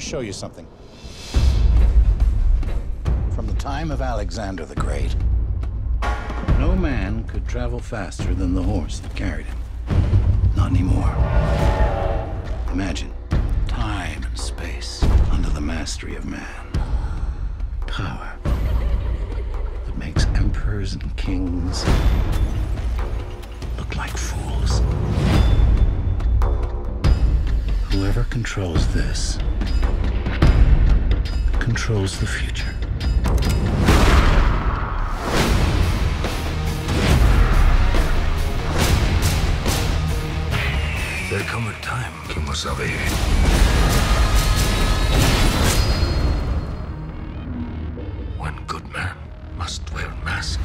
show you something. From the time of Alexander the Great, no man could travel faster than the horse that carried him. Not anymore. Imagine time and space under the mastery of man. Power that makes emperors and kings look like fools. Whoever controls this controls the future. There come a time, Kimosabe, when good man must wear mask.